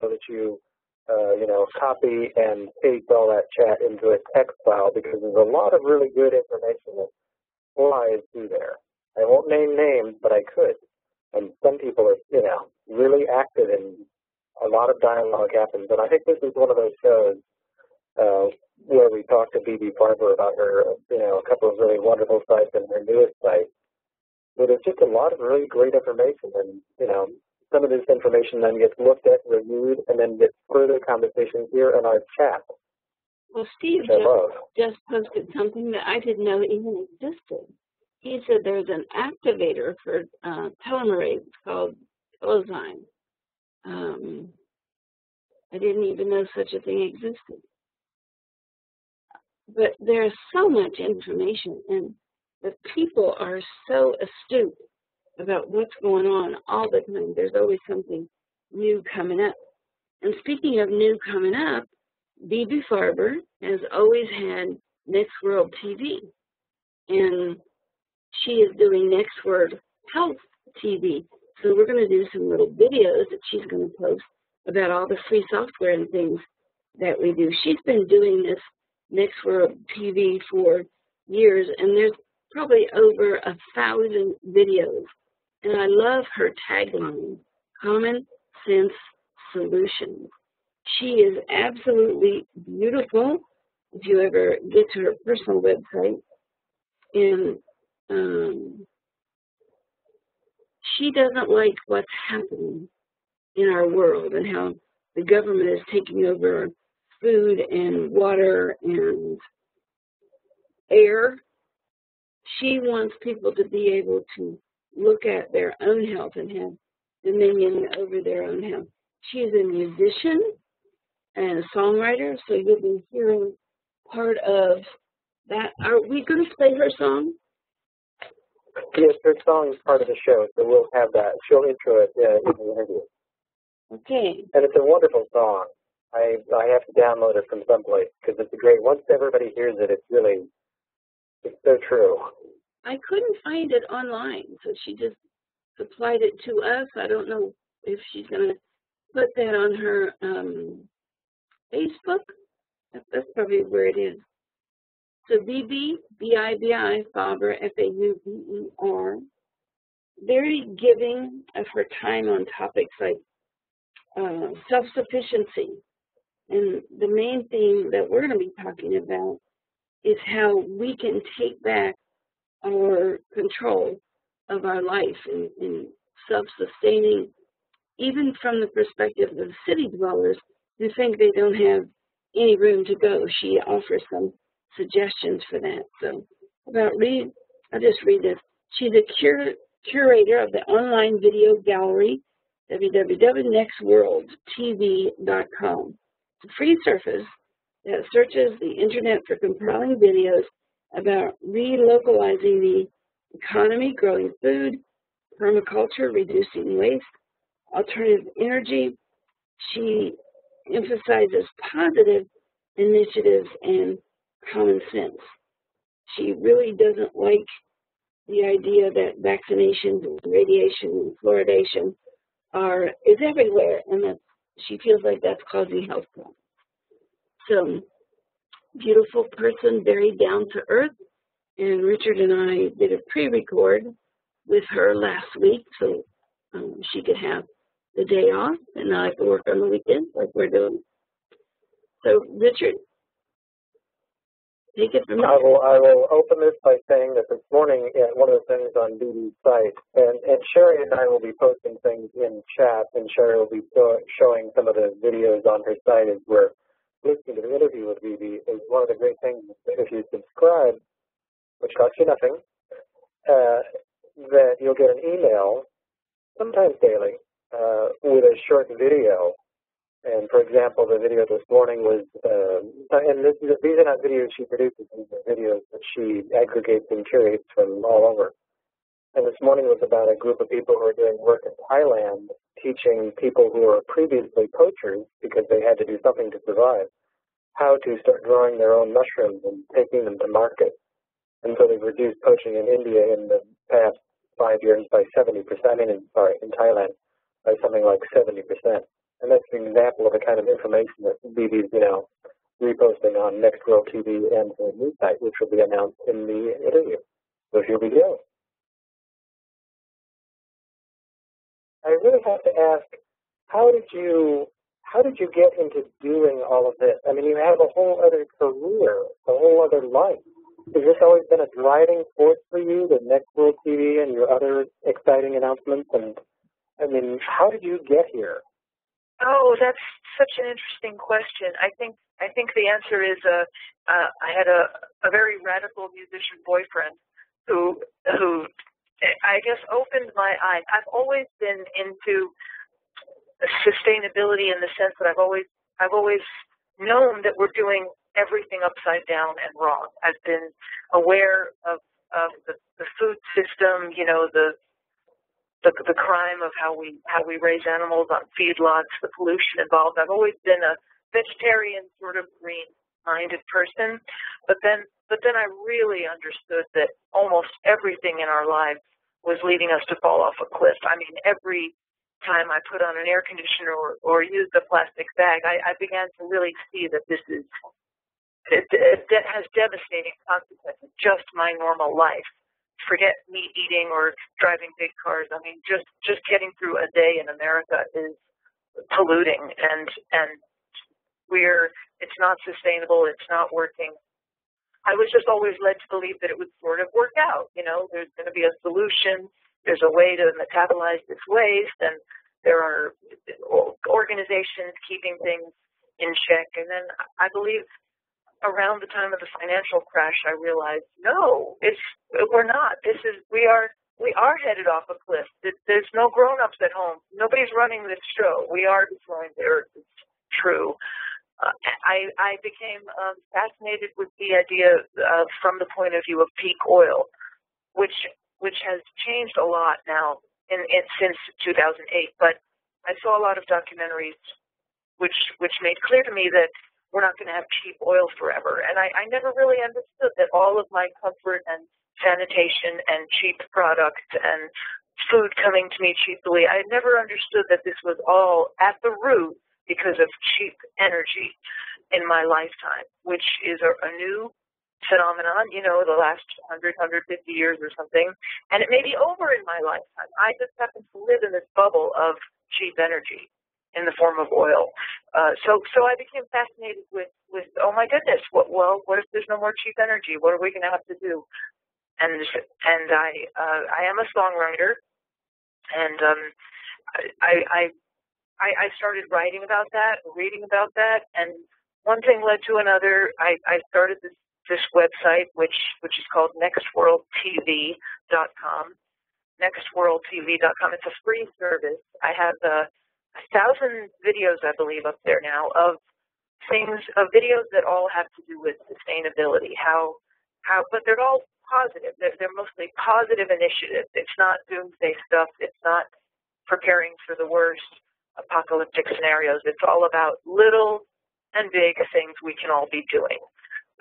so that you, uh, you know, copy and paste all that chat into a text file because there's a lot of really good information that flies through there. I won't name names, but I could. And some people are, you know, really active and a lot of dialogue happens. And I think this is one of those shows uh, where we talked to Bibi Farber about her, you know, a couple of really wonderful sites and her newest site. But there's just a lot of really great information, and you know, some of this information then gets looked at, reviewed, and then gets further conversation here in our chat. Well, Steve just, just posted something that I didn't know even existed. He said there's an activator for uh, telomerase called Telezyme. Um, I didn't even know such a thing existed. But there's so much information, and the people are so astute about what's going on all the time. There's always something new coming up. And speaking of new coming up, Bibi Farber has always had Next World TV. And she is doing Next World Health TV. So we're going to do some little videos that she's going to post about all the free software and things that we do. She's been doing this Next World TV for years, and there's probably over a thousand videos. And I love her tagline, Common Sense Solutions. She is absolutely beautiful. If you ever get to her personal website, and um, she doesn't like what's happening in our world and how the government is taking over food and water and air. She wants people to be able to look at their own health and have dominion over their own health. She is a musician and a songwriter, so you'll be hearing part of that. Are we going to play her song? Yes, her song is part of the show, so we'll have that. She'll intro it uh, in the interview. Okay. And it's a wonderful song. I I have to download it from someplace because it's a great. Once everybody hears it, it's really it's so true. I couldn't find it online, so she just supplied it to us. I don't know if she's going to put that on her um, Facebook. That's probably where it is. So Bibi, B-I-B-I, Farber, F-A-U-B-E-R, very giving of her time on topics like uh, self-sufficiency. And the main theme that we're going to be talking about is how we can take back our control of our life and, and self-sustaining, even from the perspective of city dwellers who think they don't have any room to go. She offers some suggestions for that. So about read, I'll just read this. She's a cur curator of the online video gallery, www.nextworldtv.com. It's a free surface that searches the internet for compelling videos about relocalizing the economy, growing food, permaculture, reducing waste, alternative energy. She emphasizes positive initiatives and common sense. She really doesn't like the idea that vaccinations and radiation and fluoridation are is everywhere and that she feels like that's causing health problems. So beautiful person, very down to earth. And Richard and I did a pre-record with her last week so um, she could have the day off and I could work on the weekend like we're doing. So Richard, take it from I will, I will open this by saying that this morning, yeah, one of the things on Bibi's site, and, and Sherry and I will be posting things in chat, and Sherry will be showing some of the videos on her site as we're listening to the interview with Bibi is one of the great things if you subscribe, which costs you nothing, uh, that you'll get an email, sometimes daily, uh, with a short video. And for example, the video this morning was, uh, and this, these are not videos she produces, these are videos that she aggregates and curates from all over. And this morning was about a group of people who are doing work in Thailand teaching people who were previously poachers because they had to do something to survive how to start growing their own mushrooms and taking them to market. And so they've reduced poaching in India in the past five years by 70%, I mean, in, sorry, in Thailand by something like 70%. And that's an example of the kind of information that Bibi's, you know, reposting on Next World TV and the news site, which will be announced in the interview. So here we go. I really have to ask, how did you how did you get into doing all of this? I mean, you have a whole other career, a whole other life. Has this always been a driving force for you, the Next World TV and your other exciting announcements? And I mean, how did you get here? Oh, that's such an interesting question. I think I think the answer is uh, uh, I had a, a very radical musician boyfriend who who I guess opened my eyes. I've always been into sustainability in the sense that I've always I've always known that we're doing everything upside down and wrong. I've been aware of, of the, the food system, you know, the, the the crime of how we how we raise animals on feedlots, the pollution involved. I've always been a vegetarian, sort of green minded person, but then but then I really understood that almost everything in our lives was leading us to fall off a cliff. I mean, every time I put on an air conditioner or, or used a plastic bag, I, I began to really see that this is it, it, it has devastating consequences. Just my normal life. Forget meat eating or driving big cars. I mean, just just getting through a day in America is polluting, and and we're it's not sustainable. It's not working. I was just always led to believe that it would sort of work out. You know, there's going to be a solution. There's a way to metabolize this waste, and there are organizations keeping things in check. And then I believe around the time of the financial crash, I realized, no, it's we're not. This is we are we are headed off a cliff. There's no grown-ups at home. Nobody's running this show. We are destroying the earth. It's true. Uh, I, I became um, fascinated with the idea of, from the point of view of peak oil, which which has changed a lot now in, in since 2008. But I saw a lot of documentaries which which made clear to me that we're not going to have cheap oil forever. And I, I never really understood that all of my comfort and sanitation and cheap products and food coming to me cheaply, I never understood that this was all at the root because of cheap energy in my lifetime, which is a, a new phenomenon, you know, the last 100, 150 years or something. And it may be over in my lifetime. I just happen to live in this bubble of cheap energy in the form of oil. Uh, so, so I became fascinated with, with oh my goodness, what, well, what if there's no more cheap energy? What are we going to have to do? And and I uh, I am a songwriter, and um, I, I I started writing about that, reading about that, and one thing led to another. I, I started this this website, which which is called nextworldtv.com. Nextworldtv.com. It's a free service. I have a a thousand videos, I believe, up there now of things, of videos that all have to do with sustainability. How, how, but they're all positive. They're, they're mostly positive initiatives. It's not doomsday stuff. It's not preparing for the worst apocalyptic scenarios. It's all about little and big things we can all be doing.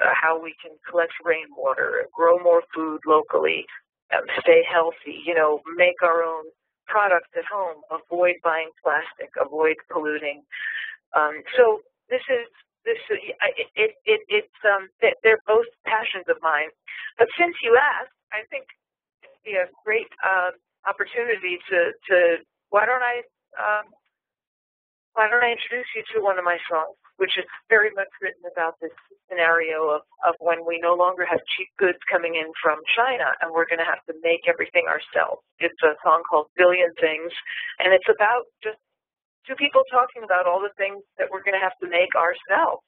Uh, how we can collect rainwater, grow more food locally, um, stay healthy, you know, make our own products at home, avoid buying plastic, avoid polluting. Um, so this is this it it, it it's um they're both passions of mine. But since you asked, I think it'd be a great uh, opportunity to to why don't I um, why don't I introduce you to one of my songs, which is very much written about this scenario of, of when we no longer have cheap goods coming in from China and we're going to have to make everything ourselves. It's a song called Billion Things, and it's about just two people talking about all the things that we're going to have to make ourselves.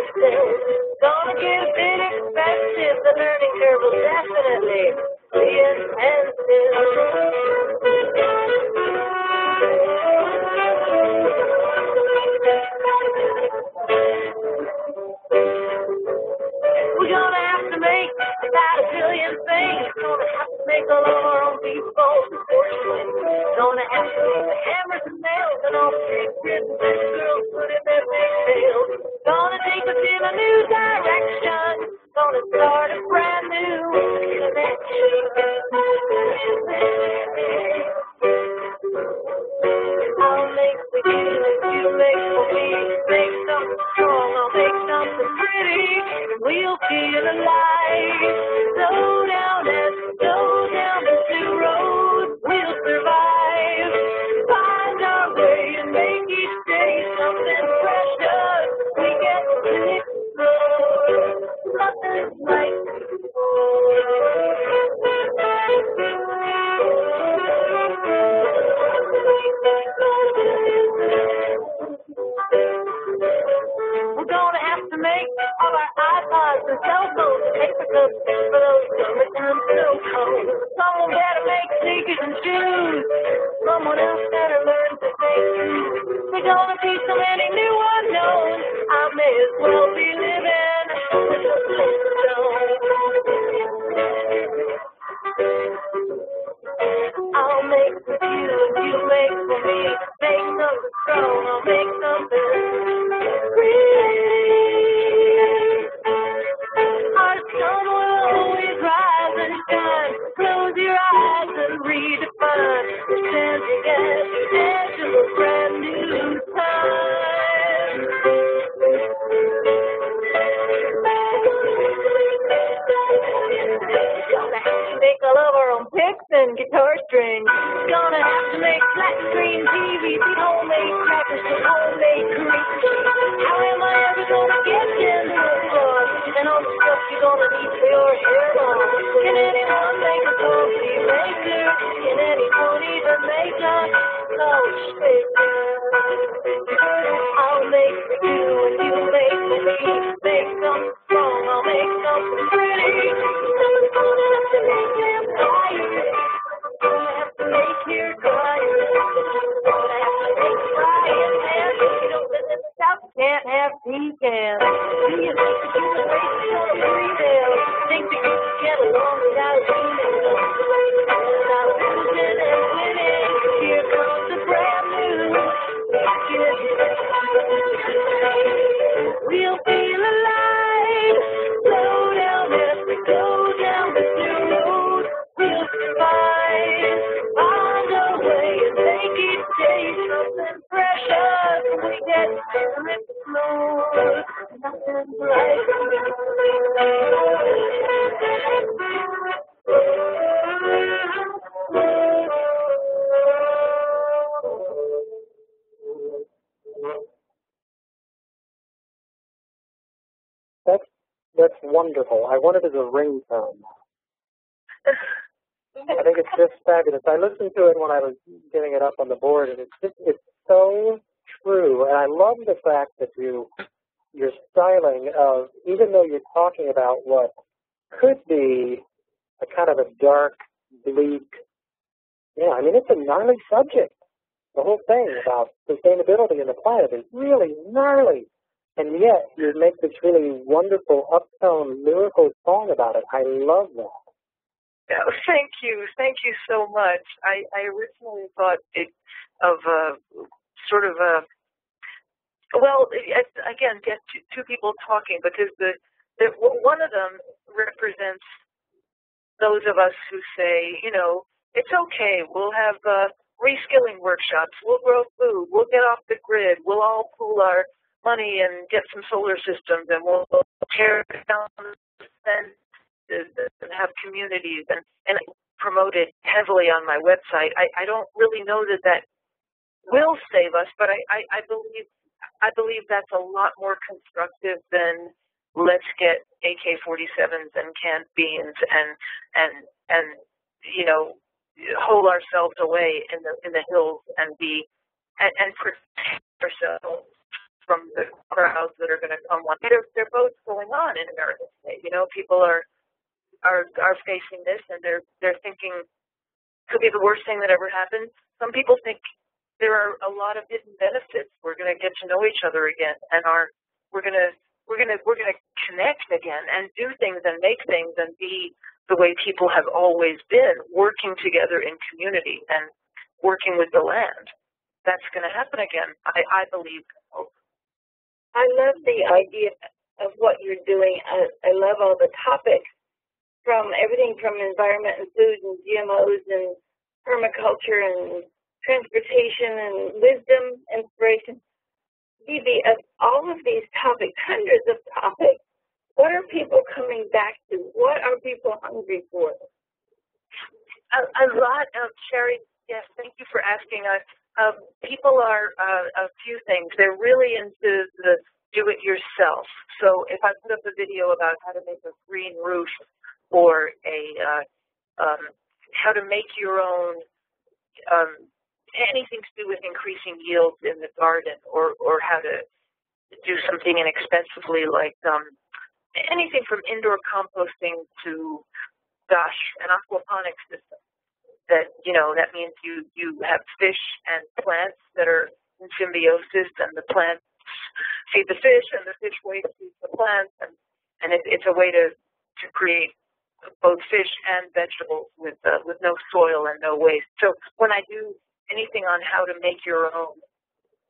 A bit expensive. The learning curve will definitely be expensive. All of our own people porcelain. Gonna have to make the hammers and nails and all the big written girls put in their pigtails. Gonna take us in a new direction. Gonna start a brand new connection. I'll make for you and you make for me. Make something strong, I'll make something pretty. We'll feel alive. Slow down we go down this new road. We'll survive. Nothing's We're gonna have to make all our iPods and cell phones paper cups for those summertime snow cones. Someone better make sneakers and shoes. Someone else better learn to make shoes. We're gonna see so many new unknowns. I may as well be living with a I'll make for you you make for me. Make something strong, I'll make wonderful. I want it as a ringtone. I think it's just fabulous. I listened to it when I was getting it up on the board, and it's just it's so true. And I love the fact that you your styling of even though you're talking about what could be a kind of a dark, bleak. Yeah, I mean it's a gnarly subject. The whole thing about sustainability in the planet is really gnarly. And yet you make this really wonderful uptone lyrical song about it. I love that. Yeah, thank you, thank you so much. I, I originally thought it of a sort of a well, again, get two, two people talking because the, the one of them represents those of us who say, you know, it's okay. We'll have uh, reskilling workshops. We'll grow food. We'll get off the grid. We'll all pool our money and get some solar systems, and we'll tear down and have communities and and promote it heavily on my website. I, I don't really know that that will save us, but I, I, I believe I believe that's a lot more constructive than let's get AK-47s and canned beans and and and you know hole ourselves away in the in the hills and be and, and protect ourselves from the crowds that are going to come one there are both going on in America today. You know, people are are are facing this and they're they're thinking could be the worst thing that ever happened. Some people think there are a lot of hidden benefits. We're going to get to know each other again, and our we're going to we're going to we're going to connect again and do things and make things and be the way people have always been, working together in community and working with the land. That's going to happen again, I, I believe. I love the idea of what you're doing. I, I love all the topics from everything from environment and food and GMOs and permaculture and transportation and wisdom, inspiration. Bibi, of all of these topics, hundreds of topics, what are people coming back to? What are people hungry for? A, a lot of Sherry. Yes, thank you for asking us. Um, people are uh, a few things. They're really into the do-it-yourself. So if I put up a video about how to make a green roof or a uh, um, how to make your own um, anything to do with increasing yields in the garden or, or how to do something inexpensively like um, anything from indoor composting to, gosh, an aquaponic system. That, you know, that means you, you have fish and plants that are in symbiosis and the plants feed the fish and the fish waste feeds the plants and, and it, it's a way to, to create both fish and vegetables with uh, with no soil and no waste. So when I do anything on how to make your own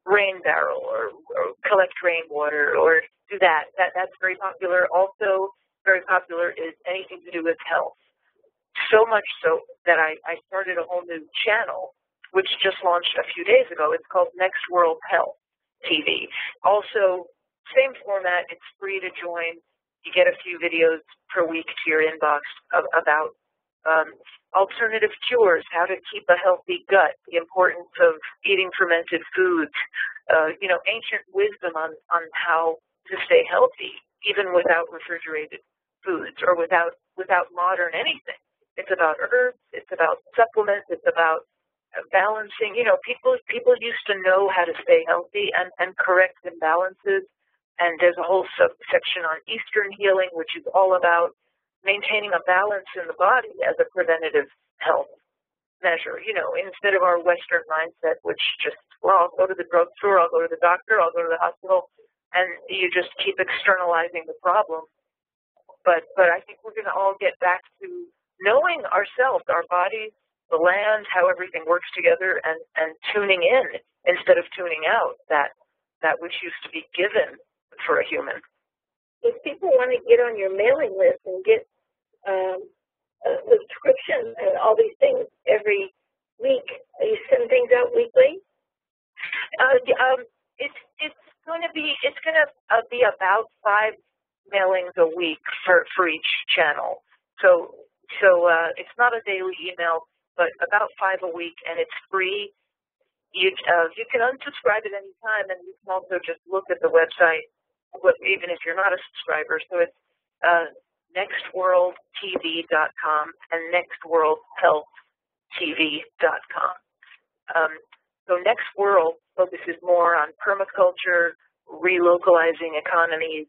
rain barrel or, or collect rainwater or do that, that that's very popular. Also very popular is anything to do with health. So much so that I, I started a whole new channel which just launched a few days ago. It's called Next World Health TV. Also, same format. It's free to join you get a few videos per week to your inbox of, about um, alternative cures, how to keep a healthy gut, the importance of eating fermented foods, uh, you know, ancient wisdom on, on how to stay healthy, even without refrigerated foods or without without modern anything. It's about herbs, it's about supplements, it's about uh, balancing. You know, people people used to know how to stay healthy and, and correct imbalances and there's a whole subsection on Eastern healing, which is all about maintaining a balance in the body as a preventative health measure. You know, instead of our Western mindset, which just, well, I'll go to the drugstore, I'll go to the doctor, I'll go to the hospital, and you just keep externalizing the problem. But but I think we're going to all get back to knowing ourselves, our bodies, the land, how everything works together, and and tuning in instead of tuning out. That that which used to be given for a human. If people want to get on your mailing list and get um, a subscription and all these things every week, you send things out weekly? Uh, um, it's it's going to be it's going to uh, be about five mailings a week for for each channel. So so uh, it's not a daily email, but about five a week, and it's free. You uh, you can unsubscribe at any time, and you can also just look at the website even if you're not a subscriber. So it's uh, nextworldtv.com and nextworldhealthtv.com. Um, so Next World focuses more on permaculture, relocalizing economies,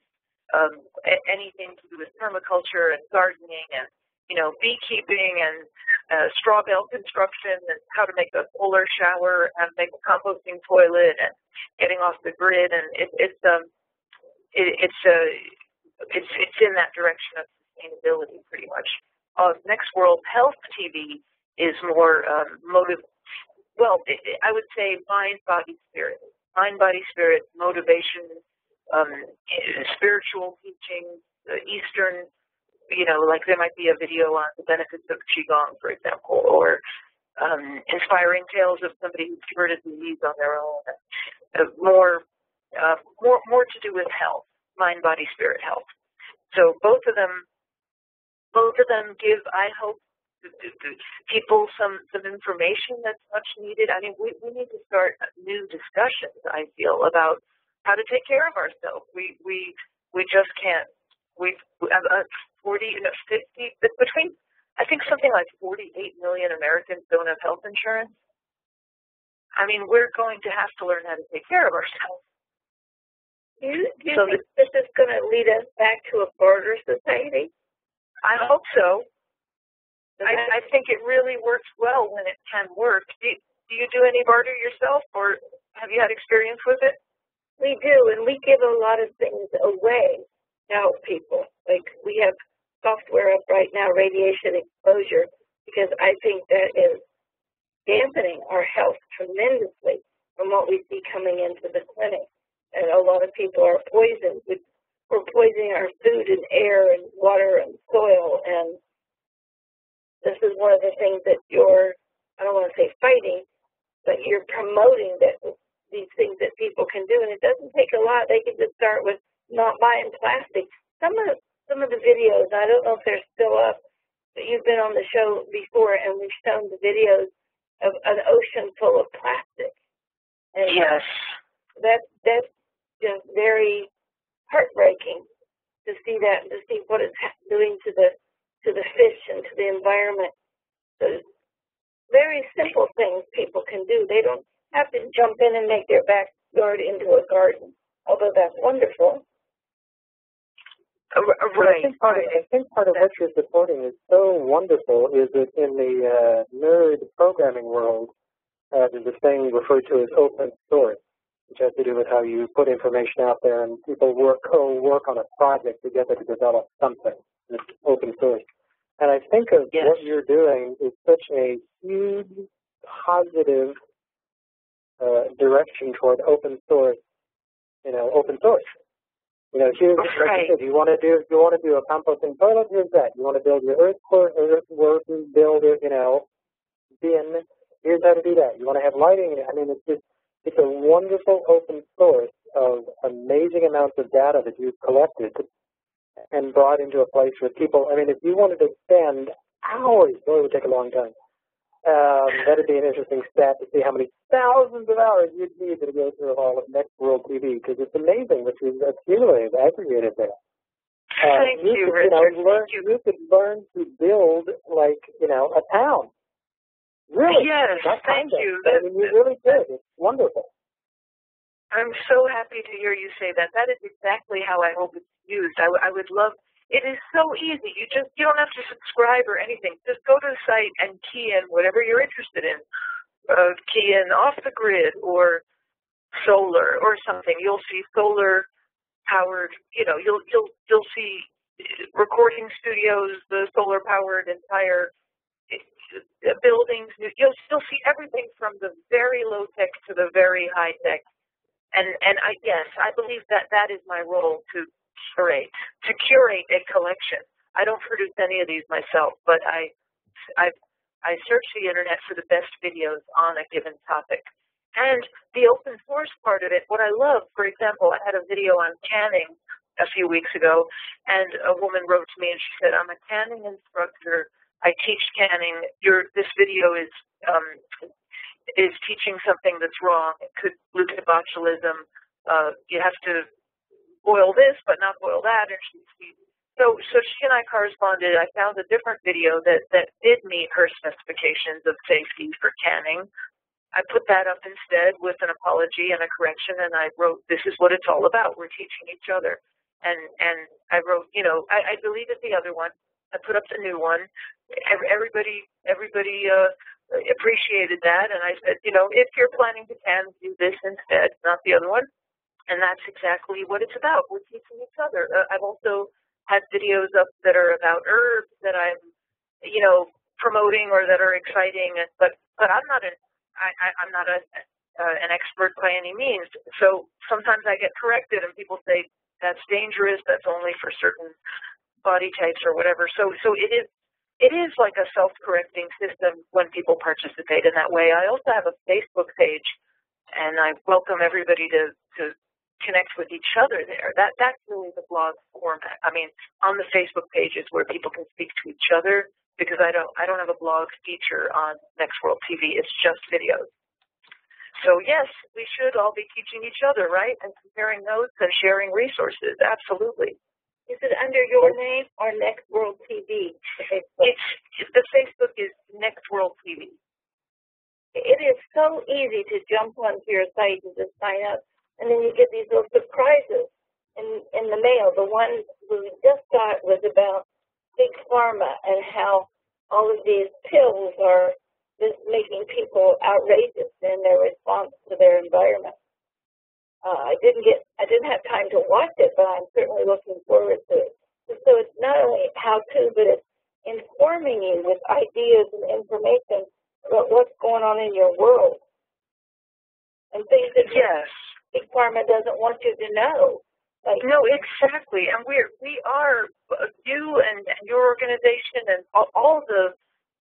um, anything to do with permaculture and gardening and you know beekeeping and uh, straw bale construction and how to make a solar shower and make a composting toilet and getting off the grid and it, it's um, it, it's a it's it's in that direction of sustainability pretty much. Uh, Next World Health TV is more um, motive. Well, I would say mind, body, spirit. Mind, body, spirit, motivation, um, spiritual teachings, uh, Eastern. You know, like there might be a video on the benefits of qigong, for example, or um, inspiring tales of somebody who's cured a disease on their own. Uh, more uh, more more to do with health, mind, body, spirit health. So both of them, both of them give, I hope, people some some information that's much needed. I mean, we we need to start new discussions. I feel about how to take care of ourselves. We we we just can't. We've uh, 40, you know, 50 between. I think something like 48 million Americans don't have health insurance. I mean, we're going to have to learn how to take care of ourselves. Do you, do you so think this is going to lead us back to a barter society? I hope so. I, I think it really works well when it can work. Do you, do you do any barter yourself, or have you had experience with it? We do, and we give a lot of things away to help people. Like we have software up right now, radiation exposure, because I think that is dampening our health tremendously from what we see coming into the clinic. And a lot of people are poisoned. We're poisoning our food and air and water and soil. And this is one of the things that you're, I don't want to say fighting, but you're promoting that these things that people can do. And it doesn't take a lot. They can just start with not buying plastic. Some of some of the videos, I don't know if they're still up, but you've been on the show before and we've shown the videos of an ocean full of plastic. And uh, yes. That that's just very heartbreaking to see that to see what it's doing to the to the fish and to the environment. So very simple things people can do. They don't have to jump in and make their backyard into a garden, although that's wonderful. Uh, right. I think part. Of, I think part of what you're supporting is so wonderful is that in the uh, nerd programming world, uh, there's a thing referred to as open source, which has to do with how you put information out there and people work co-work on a project together to develop something. It's open source. And I think of yes. what you're doing is such a huge positive uh, direction toward open source, you know, open source. You know, here's right. like you said, you want to do you want to do a composting toilet, here's that. You want to build your earth earthwork, build it, you know, bin, here's how to do that. You want to have lighting I mean it's just it's a wonderful open source of amazing amounts of data that you've collected and brought into a place where people I mean if you wanted to spend hours, boy it would take a long time. Um, that'd be an interesting stat to see how many thousands of hours you'd need to go through all of Next World TV because it's amazing what you've accumulated, aggregated there. Uh, Thank you, you could, Richard. You, know, learn, you. you could learn to build like you know a town. Really? Yes. Thank you. I mean, you really could. It's wonderful. I'm so happy to hear you say that. That is exactly how I hope it's used. I, I would love it is so easy. You just you don't have to subscribe or anything. Just go to the site and key in whatever you're interested in. Uh, key in off the grid or solar or something. You'll see solar powered. You know, you'll you'll you'll see recording studios, the solar powered entire uh, buildings. You'll you'll see everything from the very low tech to the very high tech. And and I yes, I believe that that is my role to curate, to curate a collection. I don't produce any of these myself, but I, I, I search the internet for the best videos on a given topic. And the open source part of it, what I love, for example, I had a video on canning a few weeks ago, and a woman wrote to me and she said, I'm a canning instructor. I teach canning. Your this video is um, is teaching something that's wrong. It could lead to botulism. Uh, you have to boil this but not boil that and she, she so so she and I corresponded. I found a different video that that did meet her specifications of safety for canning. I put that up instead with an apology and a correction, and I wrote, "This is what it's all about. We're teaching each other." And and I wrote, you know, I, I deleted the other one. I put up the new one. Everybody everybody uh, appreciated that, and I said, you know, if you're planning to can, do this instead, not the other one. And that's exactly what it's about. We're teaching each other. Uh, I've also had videos up that are about herbs that I'm, you know, promoting or that are exciting. But but I'm not an I, I, I'm not a uh, an expert by any means. So sometimes I get corrected and people say that's dangerous. That's only for certain body types or whatever. So so it is it is like a self-correcting system when people participate in that way. I also have a Facebook page, and I welcome everybody to to connect with each other there. That that's really the blog format. I mean, on the Facebook pages where people can speak to each other because I don't I don't have a blog feature on Next World TV. It's just videos. So yes, we should all be teaching each other, right? And comparing notes and sharing resources. Absolutely. Is it under your name or Next World TV? It's the Facebook is Next World TV. It is so easy to jump onto your site and just sign up and then you get these little surprises in in the mail. The one we just got was about big pharma and how all of these pills are just making people outrageous in their response to their environment. Uh, I didn't get, I didn't have time to watch it, but I'm certainly looking forward to it. So it's not only how to, but it's informing you with ideas and information about what's going on in your world and things that Yes. Big Pharma doesn't want you to know. Like, No, exactly. And we're we are uh, you and, and your organization and all, all the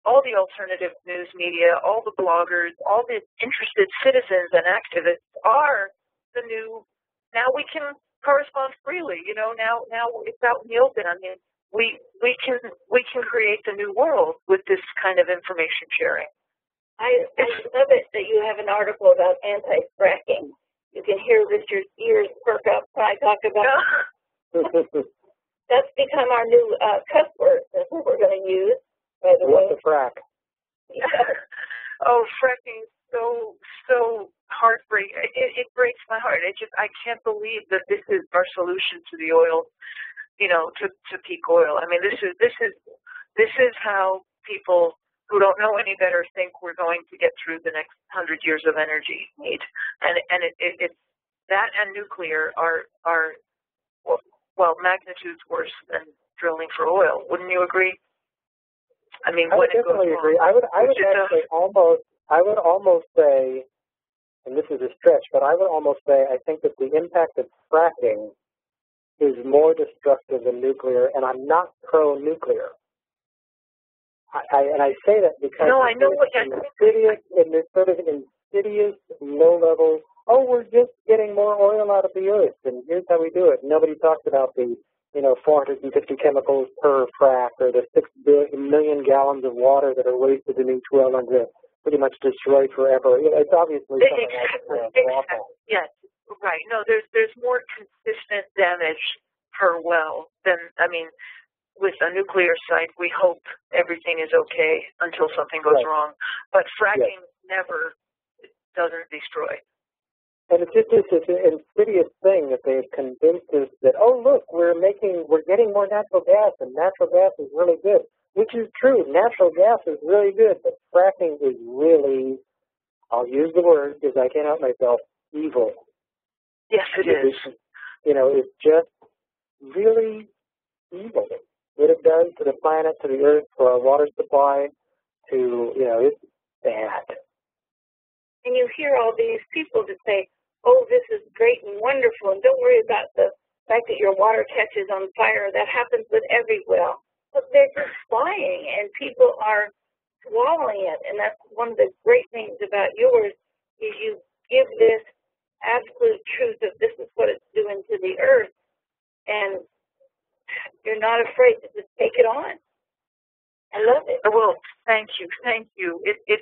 all the alternative news media, all the bloggers, all the interested citizens and activists are the new. Now we can correspond freely. You know, now now it's out in the open. I mean, we we can we can create the new world with this kind of information sharing. I, I love it that you have an article about anti-fracking. You can hear Richard's ears perk up when I talk about that's become our new uh, cuss word. That's what we're going to use, by the way. What's a frack? oh, fracking so so heartbreak. It, it breaks my heart. It just I can't believe that this is our solution to the oil, you know, to to peak oil. I mean, this is this is this is how people who don't know any better think we're going to get through the next hundred years of energy need. And and it, it, it's that and nuclear are are well magnitudes worse than drilling for oil. Wouldn't you agree? I mean, I would it definitely wrong, agree. I would I would it almost I would almost say, and this is a stretch, but I would almost say I think that the impact of fracking is more destructive than nuclear, and I'm not pro-nuclear. I, I and I say that because No, I know what you're insidious in this sort of insidious low level. Oh, we're just getting more oil out of the earth, and here's how we do it. Nobody talks about the you know 450 chemicals per frac, or the six billion million gallons of water that are wasted in each well and they're pretty much destroyed forever. You know, It's obviously something Exactly, that's exactly. Yes, right. No, there's there's more consistent damage per well than I mean. With a nuclear site, we hope everything is okay until something goes Right. wrong. But fracking never doesn't destroy. And it's just this, insidious thing that they've convinced us that, oh, look, we're making, we're getting more natural gas, and natural gas is really good, which is true. Natural gas is really good, but fracking is really, I'll use the word because I can't help myself, evil. Yes, it is. It's, you know, it's just really evil. What it does to the planet, to the earth, to our water supply, to, you know, it's bad. And you hear all these people that say, oh, this is great and wonderful, and don't worry about the fact that your water catches on fire. That happens with every well. But they're just lying, and people are swallowing it. And that's one of the great things about yours is you give this absolute truth of this is what it's doing to the earth, and you're not afraid to just take it on. I love it. Well, thank you, thank you. It, it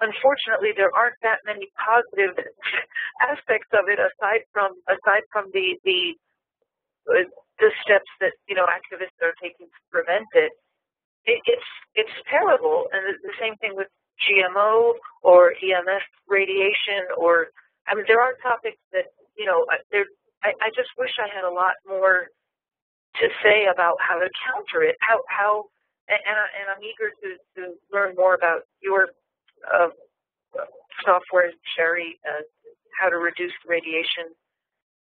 unfortunately there aren't that many positive aspects of it aside from aside from the the uh, the steps that you know activists are taking to prevent it. it it's it's terrible, and the, the same thing with GMO or EMF radiation, or I mean there are topics that you know there. I, I just wish I had a lot more to say about how to counter it. How how and, I, and I'm eager to, to learn more about your uh, software, Sherry, uh, how to reduce radiation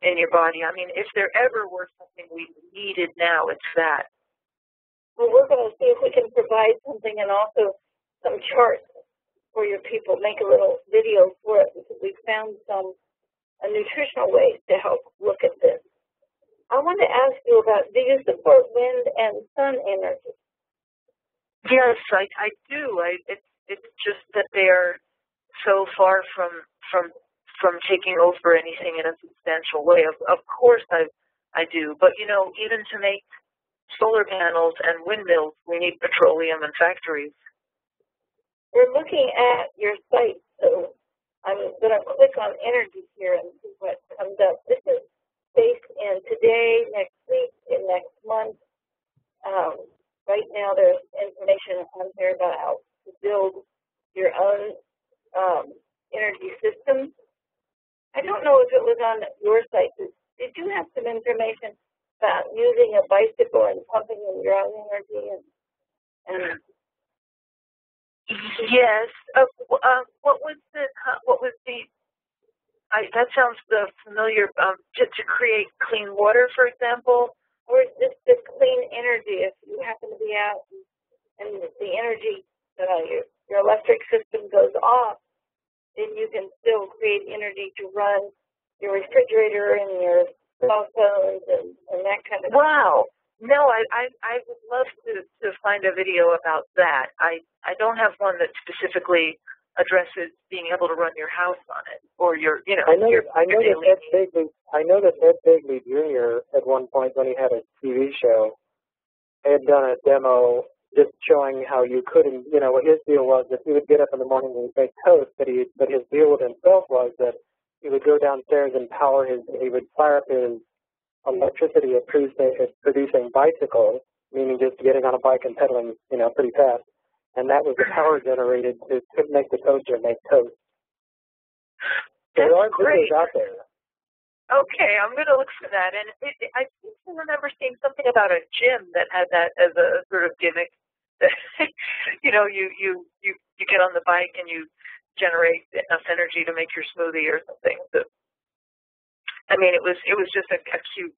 in your body. I mean, if there ever were something we needed now, it's that. Well, we're going to see if we can provide something and also some charts for your people. Make a little video for it because we found some nutritional ways to help look at this. I want to ask you about, do you support wind and sun energy? Yes, I, I do. I, it's it's just that they're so far from from from taking over anything in a substantial way. Of of course, I I do. But you know, even to make solar panels and windmills, we need petroleum and factories. We're looking at your site, so I'm going to click on energy here and see what comes up. This is based in today, next week, and next month. Um, right now, there's information on there about how to build your own um, energy system. I don't know if it was on your site. Did you have some information about using a bicycle and pumping in your own energy and, and Yes. Uh, uh, what was the what was the I, that sounds uh, familiar. Um, to, to create clean water, for example, or just the clean energy. If you happen to be out and, the energy, uh, your, your electric system goes off, then you can still create energy to run your refrigerator and your cell phones and, and that kind of Wow. No, I, I I would love to to find a video about that. I I don't have one that specifically addresses being able to run your house on it or your you know I know your, that I know that Ed Begley I know that Ed Begley Jr. at one point when he had a TV show had done a demo just showing how you couldn't you know what his deal was that he would get up in the morning and make toast but he but his deal with himself was that he would go downstairs and power his he would fire up his electricity at producing, at producing bicycles, meaning just getting on a bike and pedaling, you know, pretty fast. And that was the power generated to, to make the toaster make toast. So That's there are great. out there. Okay, I'm going to look for that. And it, it, I seem to remember seeing something about a gym that had that as a sort of gimmick. you know, you you you you get on the bike and you generate enough energy to make your smoothie or something. So, I mean, it was it was just a, a cute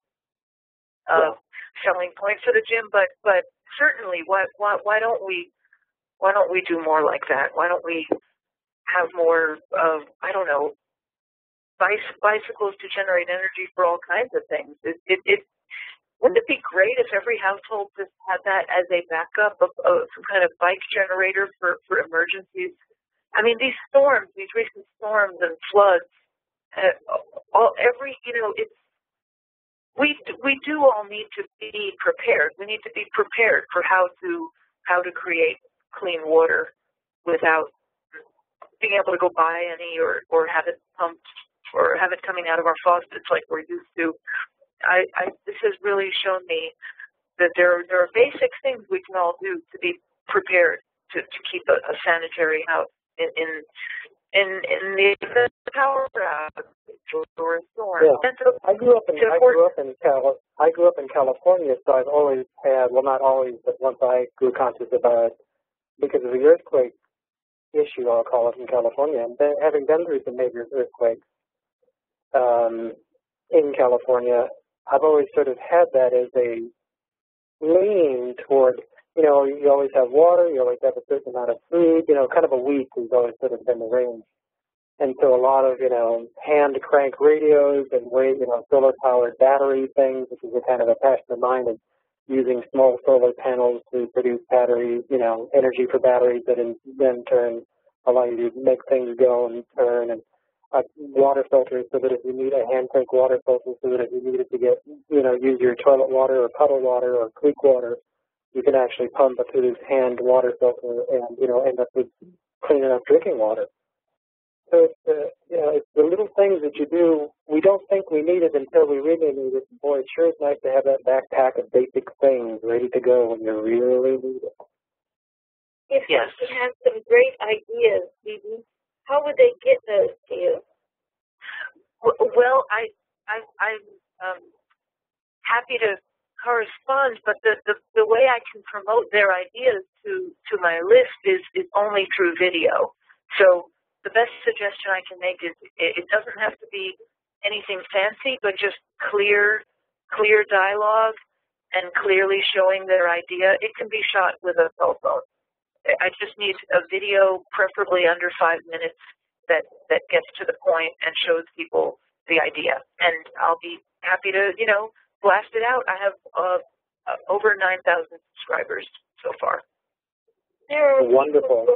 uh, selling point for the gym, but but certainly, why why why don't we why don't we do more like that? Why don't we have more of I don't know bicy- bicycles to generate energy for all kinds of things? It it, it wouldn't it be great if every household just had that as a backup of, of some kind of bike generator for for emergencies? I mean, these storms, these recent storms and floods, uh, all every you know it's we we do all need to be prepared. We need to be prepared for how to how to create clean water without being able to go buy any or or have it pumped or have it coming out of our faucets like we're used to. I, I this has really shown me that there there are basic things we can all do to be prepared to, to keep a, a sanitary house in in in, in the event of power outage or a storm. Yeah. So I grew up in I grew up in Cal I grew up in California, so I've always had well not always, but once I grew conscious about it because of the earthquake issue I'll call it in California. And having been through some major earthquakes um, in California, I've always sort of had that as a lean toward you know, you always have water, you always have a certain amount of food, you know, kind of a week has always sort of been the range. And so a lot of, you know, hand crank radios and you know, solar powered battery things, which is a kind of a passion of mine of using small solar panels to produce batteries, you know, energy for batteries that in then turn allow you to make things go and turn and uh, water filters so that if you need a hand crank water filter so that if you needed to get, you know, use your toilet water or puddle water or creek water, you can actually pump it through this hand water filter and, you know, end up with clean enough drinking water. So it's, uh, you know, it's the little things that you do. We don't think we need it until we really need it. Boy, it sure is nice to have that backpack of basic things ready to go when you really need it. If Yes. someone has some great ideas, Bibi, how would they get those to you? Well, I, I, I'm um, happy to correspond, but the, the, the way I can promote their ideas to, to my list is, is only through video. So the best suggestion I can make is it, doesn't have to be anything fancy, but just clear, clear dialogue and clearly showing their idea. It can be shot with a cell phone. I just need a video, preferably under five minutes, that that gets to the point and shows people the idea. And I'll be happy to, you know, blast it out. I have uh, uh, over 9,000 subscribers so far. Wonderful.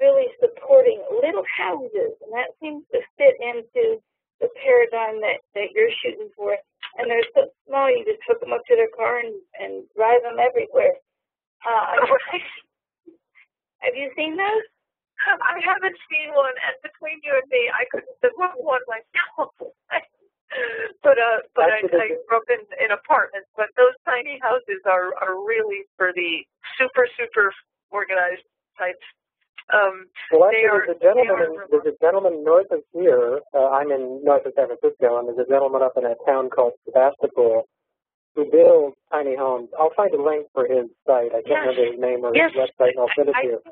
Really supporting little houses, and that seems to fit into the paradigm that, that you're shooting for. And they're so small, you just hook them up to their car and, and drive them everywhere. Uh, have you seen those? I haven't seen one, and between you and me, I couldn't support one myself. but uh, but I, I grew up in, in apartments. But those tiny houses are are really for the super super organized types. Um, Well, actually, are- there's a gentleman. In, there's a gentleman north of here. Uh, I'm in north of San Francisco, and there's a gentleman up in a town called Sebastopol who builds tiny homes. I'll find a link for his site. I can't Yes. remember his name or Yes. his website, and I'll send it I, to you.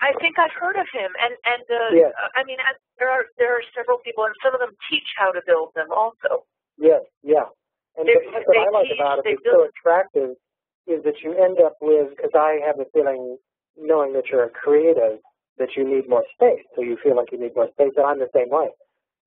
I think I've heard of him, and and uh, Yes. I mean, as, there are there are several people, and some of them teach how to build them also. Yes, yeah. And They- the part that I like teach- about it they so attractive is that you end up with, because I have a feeling, knowing that you're a creative, that you need more space. So you feel like you need more space, and I'm the same way.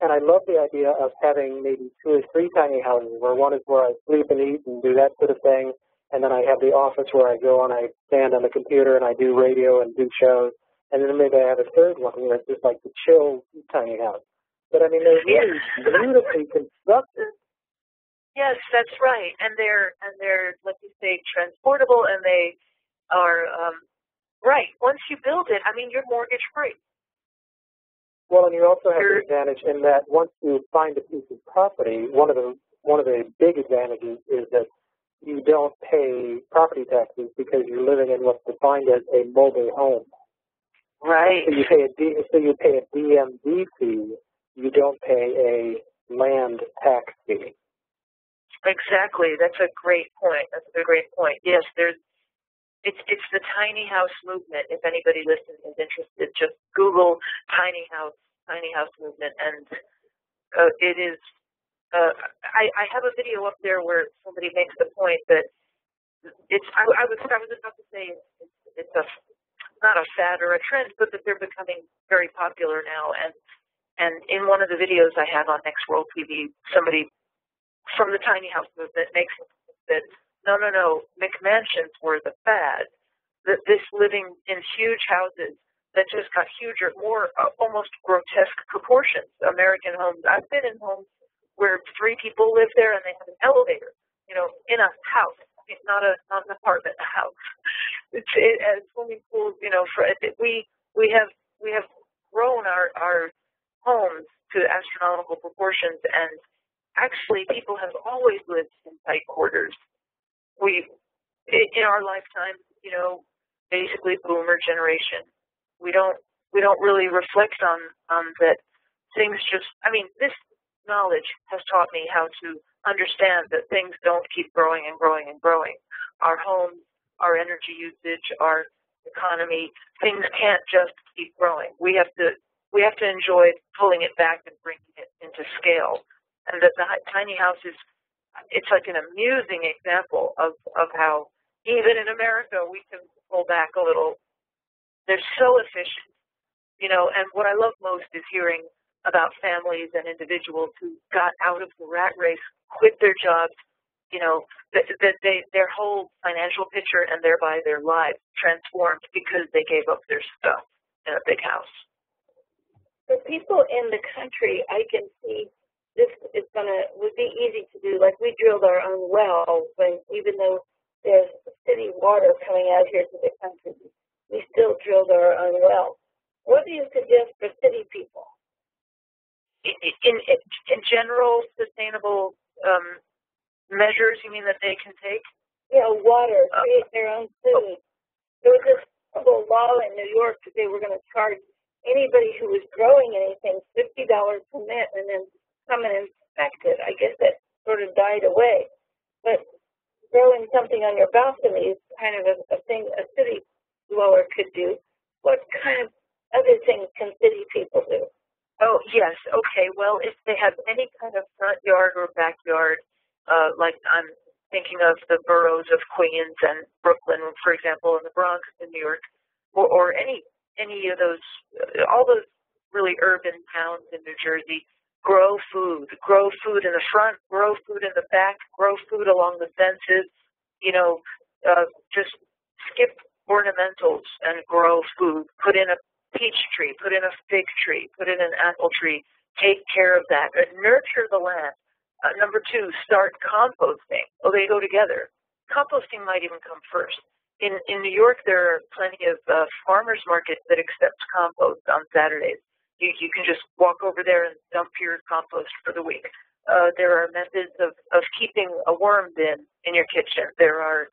And I love the idea of having maybe two or three tiny houses where one is where I sleep and eat and do that sort of thing, and then I have the office where I go and I stand on the computer and I do radio and do shows, and then maybe I have a third one where it's just like the chill tiny house. But I mean, they're really beautifully constructed. Yes, that's right. And they're and they're like you say transportable and they are um right. Once you build it, I mean you're mortgage free. Well, and you also have the advantage in that once you find a piece of property, one of the one of the big advantages is that you don't pay property taxes because you're living in what's defined as a mobile home. Right. So you pay a D, so you pay a DMV fee. You don't pay a land tax fee. Exactly. That's a great point. That's a great point. Yes, there's it's it's the tiny house movement. If anybody listening is interested, just Google tiny house tiny house movement and uh, it is uh, I, I have a video up there where somebody makes the point that it's I, I was I was about to say it's, it's a not a fad or a trend, but that they're becoming very popular now. And and in one of the videos I have on Next World TV, somebody from the tiny house movement makes that no, no, no, McMansions were the fad. That this living in huge houses that just got huger, more uh, almost grotesque proportions. American homes. I've been in homes where three people live there and they have an elevator, you know, in a house. It's not a not an apartment, a house. It's it, swimming pools, you know. For we we have we have grown our our homes to astronomical proportions, and actually, people have always lived in tight quarters. We in our lifetime, you know, basically boomer generation. We don't we don't really reflect on on that things just. I mean, this knowledge has taught me how to understand that things don't keep growing and growing and growing. Our homes, our energy usage, our economy, things can't just keep growing. We have to we have to enjoy pulling it back and bringing it into scale. And that the tiny house is it's like an amusing example of of how even in America we can pull back a little. They're so efficient, you know. And what I love most is hearing about families and individuals who got out of the rat race, quit their jobs, you know, that, that they their whole financial picture and thereby their lives transformed because they gave up their stuff in a big house. For people in the country, I can see this is gonna would be easy to do. Like we drilled our own well when even though there's city water coming out here to the country, we still drilled our own well. What do you suggest for city people? in, in, in general sustainable um, measures you mean that they can take? Know, water, create their own food. There was this horrible law in New York that they were going to charge anybody who was growing anything fifty dollars a permit and then come and inspect it. I guess that sort of died away. But growing something on your balcony is kind of a, a thing a city dweller could do. What kind of other things can city people do? Oh, yes. Okay. Well, if they have any kind of front yard or backyard, uh, like I'm thinking of the boroughs of Queens and Brooklyn, for example, and the Bronx in New York, or, or any any of those, all those really urban towns in New Jersey, grow food, grow food in the front, grow food in the back, grow food along the fences. You know, uh, just skip ornamentals and grow food. Put in a peach tree, put in a fig tree, put in an apple tree, take care of that, uh, nurture the land. Uh, number two, start composting. Oh, they go together. Composting might even come first. In in New York, there are plenty of uh, farmers markets that accept compost on Saturdays. You you can just walk over there and dump your compost for the week. Uh, there are methods of of keeping a worm bin in your kitchen. There are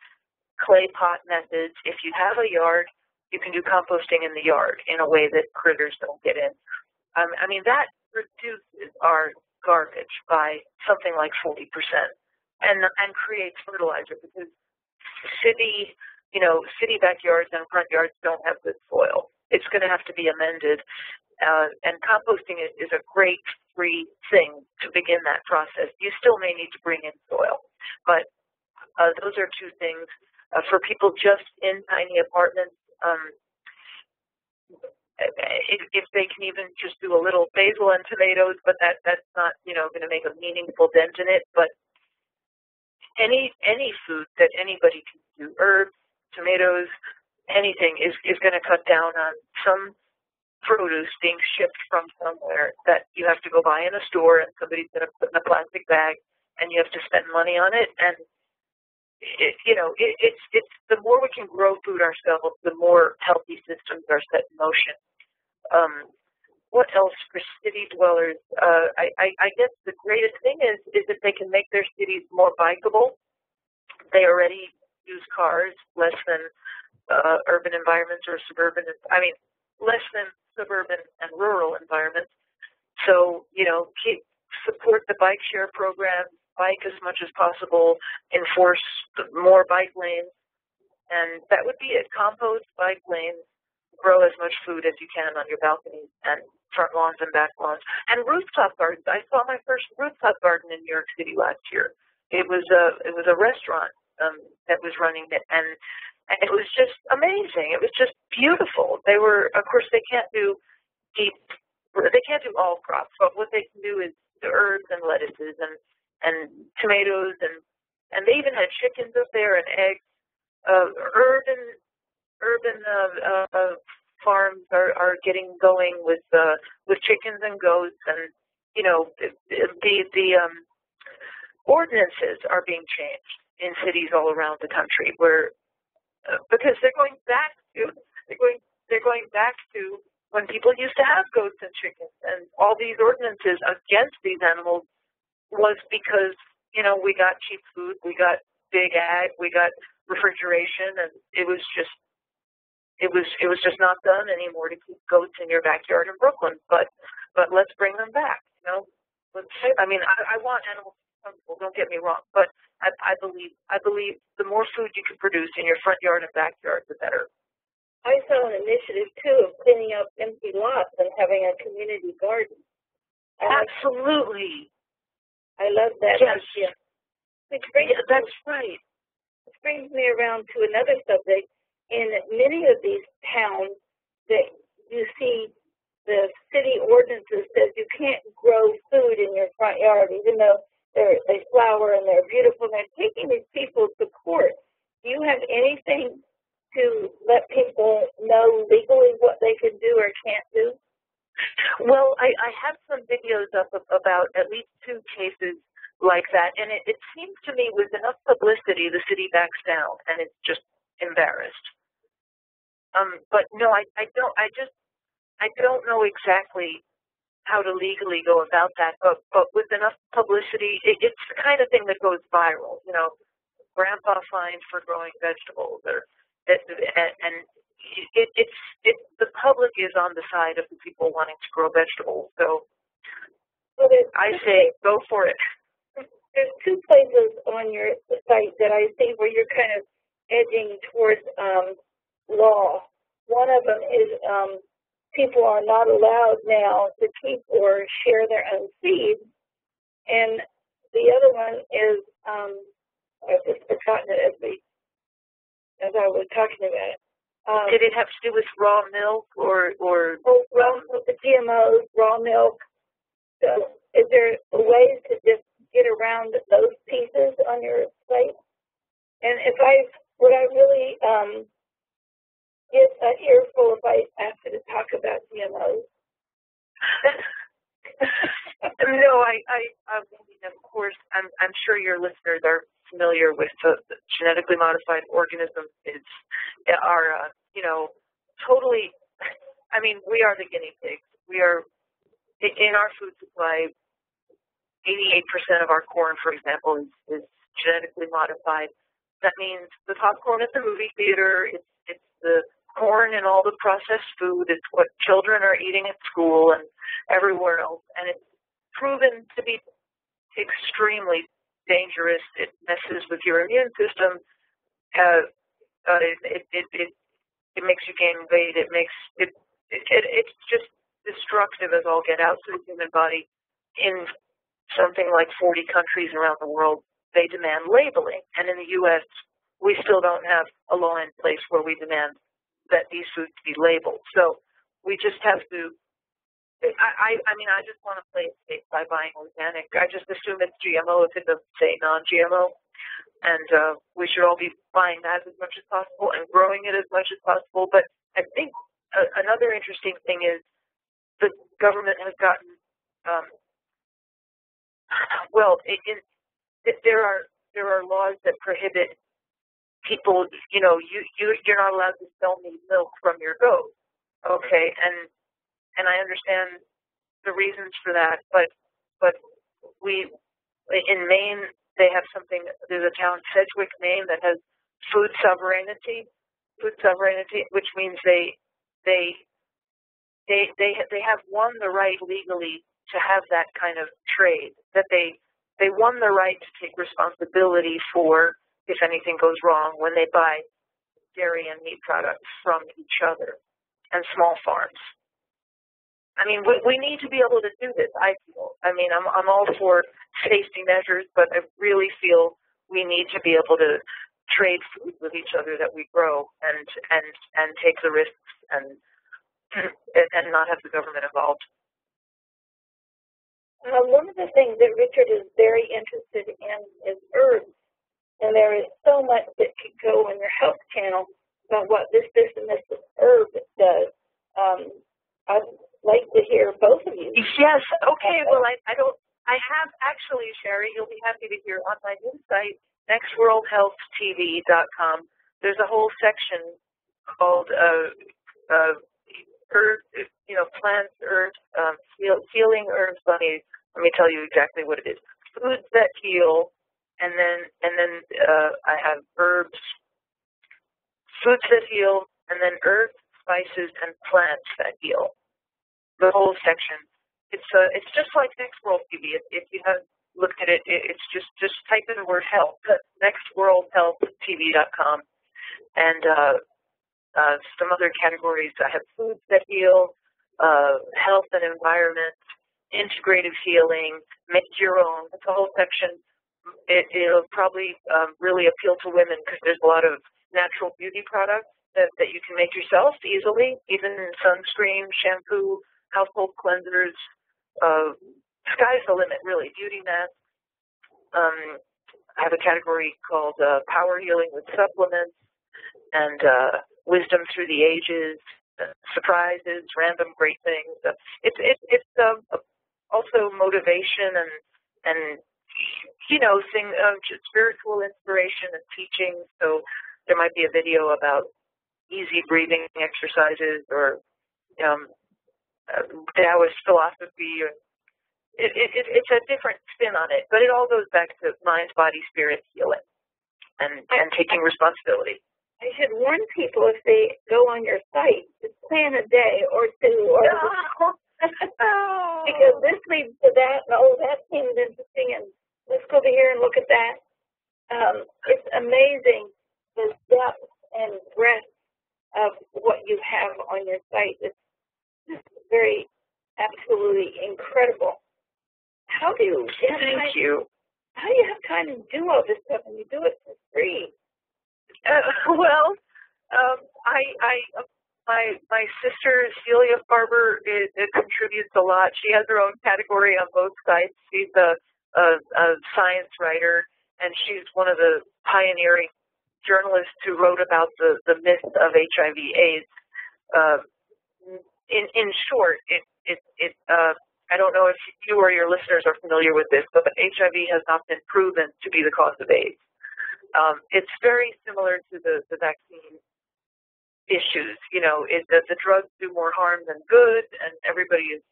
clay pot methods. If you have a yard, you can do composting in the yard in a way that critters don't get in. Um, I mean, that reduces our garbage by something like 40% and, and creates fertilizer because city, you know, city backyards and front yards don't have good soil. It's going to have to be amended. Uh, and composting it is a great free thing to begin that process. You still may need to bring in soil, but uh, those are two things uh, for people just in tiny apartments. Um, if, if they can even just do a little basil and tomatoes, but that that's not you know going to make a meaningful dent in it. But any any food that anybody can do, herbs, tomatoes, anything is is going to cut down on some produce being shipped from somewhere that you have to go buy in a store and somebody's going to put in a plastic bag and you have to spend money on it. And it, you know it, it's it's the more we can grow food ourselves the more healthy systems are set in motion. Um, what else for city dwellers? Uh, I, I, I guess the greatest thing is is if they can make their cities more bikeable. They already use cars less than uh, urban environments or suburban I mean less than suburban and rural environments. So, you know, keep support the bike share program, bike as much as possible, enforce more bike lanes, and that would be it. Compost bike lanes, grow as much food as you can on your balconies and front lawns and back lawns, and rooftop gardens. I saw my first rooftop garden in New York City last year. It was a it was a restaurant um, that was running it, and and it was just amazing. It was just beautiful. They were, of course, they can't do deep, they can't do all crops, but what they can do is the herbs and lettuces and and tomatoes and and they even had chickens up there and eggs. Uh, urban urban uh, uh, farms are are getting going with uh, with chickens and goats and you know the the, um, ordinances are being changed in cities all around the country where because they're going back to they're going they're going back to when people used to have goats and chickens and all these ordinances against these animals was because you know we got cheap food we got big ag we got refrigeration and it was just it was it was just not done anymore to keep goats in your backyard in Brooklyn. But but let's bring them back you know? Let's I mean I, I want animals Um, comfortable don't get me wrong but I, I believe I believe the more food you can produce in your front yard and backyard, the better. I saw an initiative too of cleaning up empty lots and having a community garden. Absolutely. I love that yes. idea. Which brings yeah, that's right. Which brings me around to another subject. In many of these towns that you see the city ordinances says you can't grow food in your front yard, even though they're, they flower and they're beautiful. They're taking these people to court. Do you have anything to let people know legally what they can do or can't do? Well, I, I have some videos up about at least two cases like that, and it, it seems to me with enough publicity, the city backs down and it's just embarrassed. Um, but no, I, I don't. I just I don't know exactly how to legally go about that, but but with enough publicity, it, it's the kind of thing that goes viral. You know, grandpa fined for growing vegetables, or and, it, it's it the public is on the side of the people wanting to grow vegetables. So I say go for it. There's two places on your site that I think where you're kind of edging towards um, law. One of them is um, people are not allowed now to keep or share their own seeds. And the other one is, um, I've just forgotten it as, we, as I was talking about it. Um, Did it have to do with raw milk or or oh, raw milk, the GMOs, raw milk? So, is there ways to just get around those pieces on your site? And if I would I really um, get an earful if I ask you to talk about GMOs. no, I, I, I of course, I'm, I'm sure your listeners are familiar with the, the genetically modified organisms. It's are, uh, you know, totally. I mean, we are the guinea pigs. We are in our food supply. 88% of our corn, for example, is, is genetically modified. That means the popcorn at the movie theater. It's it's the corn and all the processed food is what children are eating at school and everywhere else. And it's proven to be extremely dangerous. It messes with your immune system. Uh, uh, it, it, it, it, it makes you gain weight. It makes it, it, it it's just destructive as all get out to the human body in something like 40 countries around the world, they demand labeling. And in the U.S., we still don't have a law in place where we demand that these foods be labeled. So we just have to. I, I, I mean, I just want to play it safe by buying organic. I just assume it's GMO if it doesn't say non-GMO, and uh, we should all be buying that as much as possible and growing it as much as possible. But I think uh, another interesting thing is the government has gotten um, well. It, it, there are there are laws that prohibit people. You know, you you you're not allowed to sell me milk from your goat. Okay, and and I understand the reasons for that, but but we in Maine they have something. There's a town Sedgwick, Maine, that has food sovereignty, food sovereignty, which means they they they they they have won the right legally to have that kind of trade. That they they won the right to take responsibility for if anything goes wrong when they buy dairy and meat products from each other and small farms. I mean, we, we need to be able to do this, I feel. I mean, I'm, I'm all for safety measures, but I really feel we need to be able to trade food with each other that we grow and, and, and take the risks and, and not have the government involved. Uh, one of the things that Richard is very interested in is herbs. And there is so much that could go on your health channel about what this, this, and this herb does. Um, I'd like to hear both of you. Yes. Okay. Well, I, I don't. I have actually, Sharry. You'll be happy to hear on my new site, nextworldhealthtv.com. There's a whole section called uh, uh, herb, you know, plants, herbs, um, healing herbs. Let me let me tell you exactly what it is. Foods that heal, and then and then uh, I have herbs foods that heal, and then earth, spices, and plants that heal. The whole section. It's uh, it's just like Next World TV. If, if you have looked at it, it's just just type in the word health. NextWorldHealthTV.com, and uh, uh, some other categories. I have foods that heal, uh, health and environment, integrative healing, make your own. It's a whole section. It, it'll probably um, really appeal to women because there's a lot of natural beauty products that, that you can make yourself easily, even sunscreen, shampoo, household cleansers. Uh, sky's the limit, really. Beauty masks. Um, I have a category called uh, Power Healing with Supplements and uh, Wisdom Through the Ages, uh, Surprises, Random Great Things. Uh, it's it, it's uh, also motivation and and you know thing uh, spiritual inspiration and teaching. So there might be a video about easy breathing exercises or um, uh, Taoist philosophy. Or it, it, it, it's a different spin on it, but it all goes back to mind, body, spirit healing and, and taking responsibility. I should warn people if they go on your site to plan a day or two or because this leads to that and oh that seems interesting and let's go over here and look at that. Um, it's amazing the depth and breadth of what you have on your site is very absolutely incredible. How do you thank time, you? How do you have time to do all this stuff and you do it for free? Uh, well, um, I, I, my my sister Celia Farber contributes a lot. She has her own category on both sites. She's a, a, a science writer, and she's one of the pioneering journalists who wrote about the, the myth of HIV/AIDS. Uh, in in short, it it it uh, I don't know if you or your listeners are familiar with this, but HIV has not been proven to be the cause of AIDS. Um, it's very similar to the, the vaccine issues. You know, it, the, the drugs do more harm than good, and everybody is.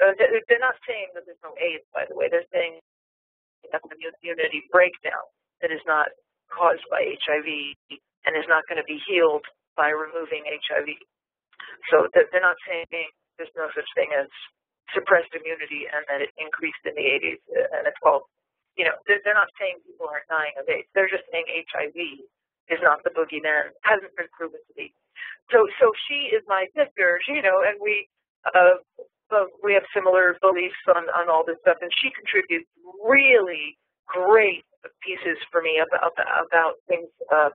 Uh, they're not saying that there's no AIDS, by the way. They're saying that's an immunity breakdown that is not caused by HIV and is not going to be healed by removing HIV. So they're not saying there's no such thing as suppressed immunity and that it increased in the 80s uh, and it's called, you know, they're not saying people aren't dying of AIDS. They're just saying HIV is not the boogeyman, hasn't been proven to be. So, so she is my sister, you know, and we, uh, uh, we have similar beliefs on, on all this stuff, and she contributes really great pieces for me about about things. Uh,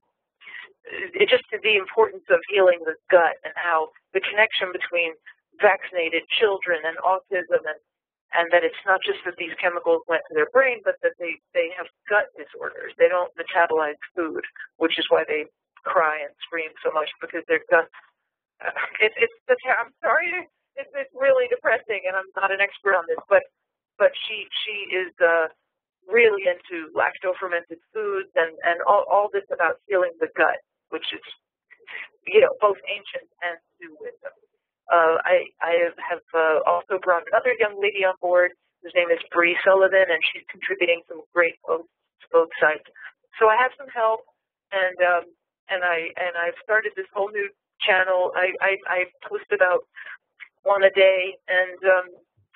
just the importance of healing the gut and how the connection between vaccinated children and autism and and that it's not just that these chemicals went to their brain, but that they they have gut disorders. They don't metabolize food, which is why they cry and scream so much because their guts. Uh, it, it's the I'm sorry, it's, it's really depressing, and I'm not an expert on this, but but she she is uh, really into lacto fermented foods and and all all this about healing the gut, which is you know both ancient and new wisdom. Uh, I, I have uh, also brought another young lady on board whose name is Bree Sullivan, and she's contributing some great posts to both sites. So I have some help, and um, and I and I've started this whole new channel. I I, I post about one a day, and um,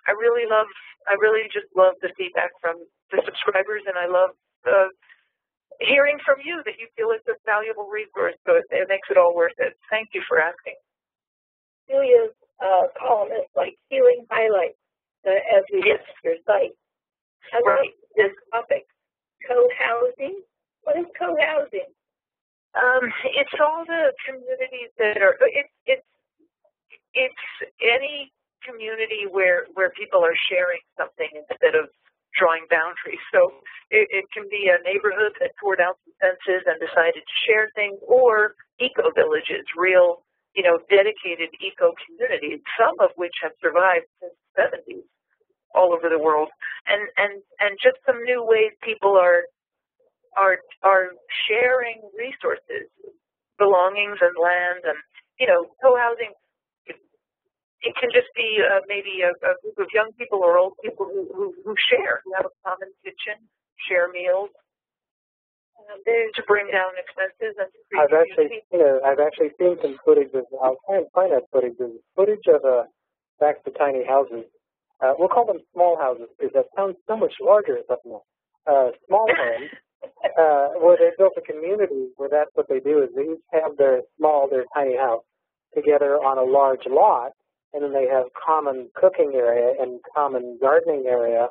I really love. I really just love the feedback from the subscribers, and I love uh, hearing from you that you feel it's a valuable resource. So it, it makes it all worth it. Thank you for asking. Julia's uh, column is like healing highlights uh, as we yes. your site. I right. this topic, co-housing. What is co-housing? Um, it's all the communities that are. It's it's it's any community where where people are sharing something instead of drawing boundaries. So it, it can be a neighborhood that tore down some fences and decided to share things, or eco villages, real you know, dedicated eco communities, some of which have survived since the 70s all over the world, and and and just some new ways people are are are sharing resources, belongings, and land, and you know, co-housing. It can just be uh, maybe a, a, group of young people or old people who, who, who share, who have a common kitchen, share meals, to bring down expenses and I've actually seen a, I've actually seen some footage of I'll try and find that footage. There's footage of uh, back to tiny houses. Uh, we'll call them small houses because that sounds so much larger than uh, small homes uh, where they built a community where that's what they do is they each have their small, their tiny house together on a large lot, and then they have common cooking area and common gardening area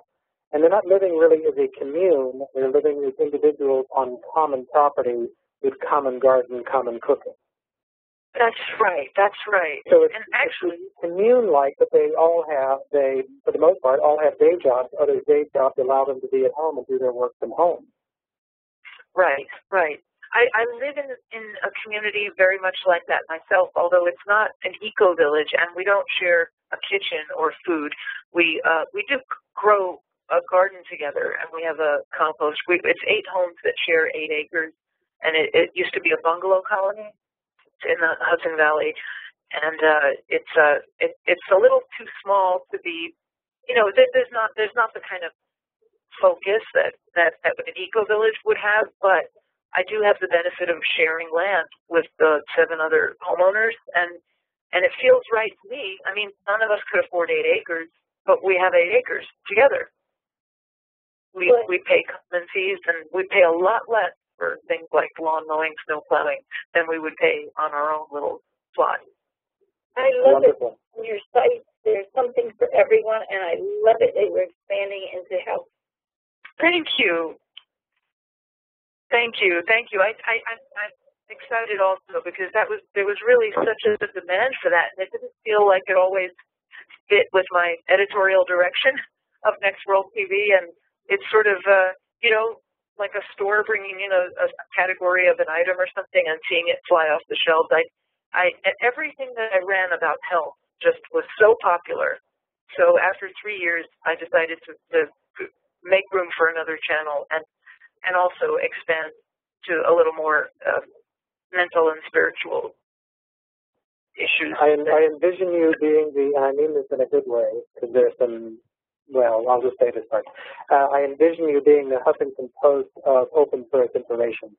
and they're not living really as a commune. They're living as individuals on common property with common garden, common cooking. That's right. That's right. So it's, and actually commune-like, but they all have they, for the most part, all have day jobs. Other day jobs allow them to be at home and do their work from home. Right. Right. I, I live in in a community very much like that myself, although it's not an eco village, and we don't share a kitchen or food. We uh, we do grow a garden together, and we have a compost. We, it's eight homes that share eight acres, and it, it used to be a bungalow colony in the Hudson Valley, and uh, it's uh, it, it's a little too small to be, you know, there's not there's not the kind of focus that that, that an eco village would have, but I do have the benefit of sharing land with the seven other homeowners, and and it feels right to me. I mean, none of us could afford eight acres, but we have eight acres together, we but, we pay common fees and we pay a lot less for things like lawn mowing, snow plowing than we would pay on our own little plot. I love Wonderful. it on your site. There's something for everyone, and I love it that you're expanding into health. Thank you. Thank you. Thank you. I, I, I, I'm excited also because that was there was really such a demand for that, and it didn't feel like it always fit with my editorial direction of Next World TV, and it's sort of, uh, you know, like a store bringing in a, a category of an item or something and seeing it fly off the shelves. I, I, everything that I ran about health just was so popular. So after three years, I decided to, to make room for another channel and and also expand to a little more uh, mental and spiritual issues. I, I envision you being the, and I mean this in a good way, because there's some well, I'll just say this part. Uh, I envision you being the Huffington Post of open source information.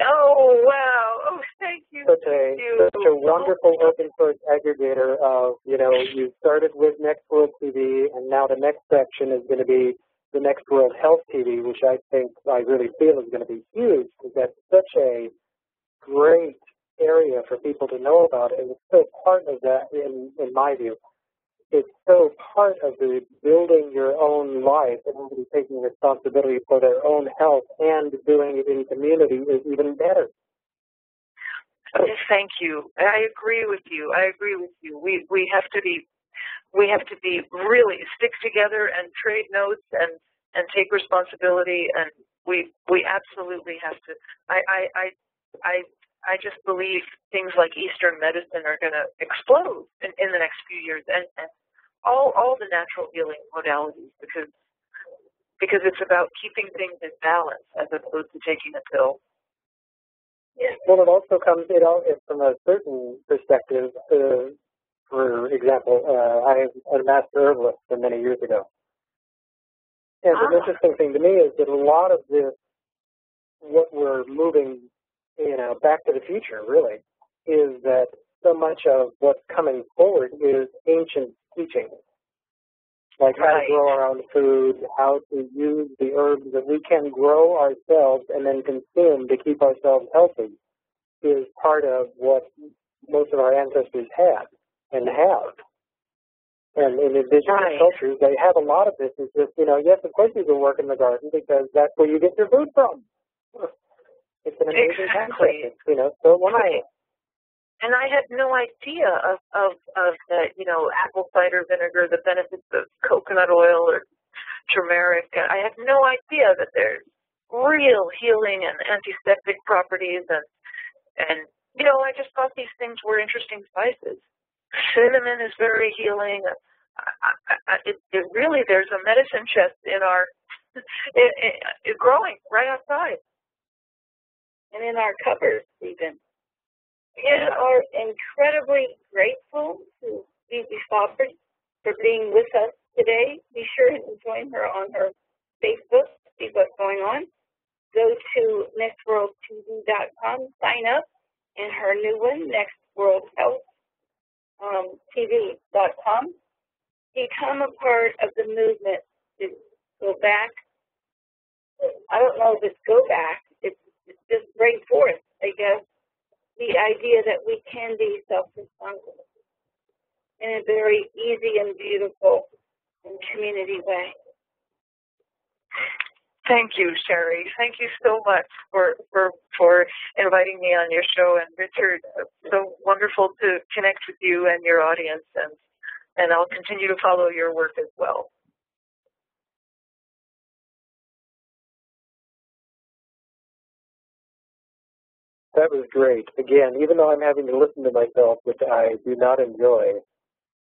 Oh, wow. Oh, thank you. Such a, you. such a wonderful open source aggregator of, you know, you started with Next World TV, and now the next section is going to be the Next World Health TV, which I think, I really feel is going to be huge, because that's such a great area for people to know about, and it's still part of that, in, in my view. it's so part of the building your own life and everybody taking responsibility for their own health and doing it in community is even better. Thank you. I agree with you. I agree with you. We we have to be we have to be really stick together and trade notes and and take responsibility and we we absolutely have to I I I I, I just believe things like Eastern medicine are going to explode in, in the next few years and, and all all the natural healing modalities because because it's about keeping things in balance as opposed to taking a pill. Well, it also comes, you know, from a certain perspective. Uh, for example, uh, I was a master herbalist for many years ago. And ah. the interesting thing to me is that a lot of this, what we're moving, you know, back to the future, really, is that so much of what's coming forward is ancient teachings like how to grow our own food, how to use the herbs that we can grow ourselves and then consume to keep ourselves healthy is part of what most of our ancestors had and have. And in indigenous right. cultures, they have a lot of this. It's just, you know, yes, of course you go work in the garden because that's where you get your food from. It's an amazing exactly. concept, you know, so why? and I had no idea of of of the you know apple cider vinegar, the benefits of coconut oil or turmeric. I had no idea that there's real healing and antiseptic properties and and you know I just thought these things were interesting spices. Cinnamon is very healing. I, I, it, it really there's a medicine chest in our it, it, it growing right outside and in our cupboards even. We are incredibly grateful to Bibi Farber for being with us today. Be sure to join her on her Facebook, to see what's going on. Go to nextworldtv.com, sign up, and her new one, nextworldhealthtv.com. Um, Become a part of the movement to go back. I don't know if it's go back, it's, it's just bring forth, I guess, the idea that we can be self-responsible in a very easy and beautiful and community way. Thank you, Sharry. Thank you so much for, for, for inviting me on your show. And Richard, so wonderful to connect with you and your audience. And, and I'll continue to follow your work as well. That was great. Again, even though I'm having to listen to myself, which I do not enjoy,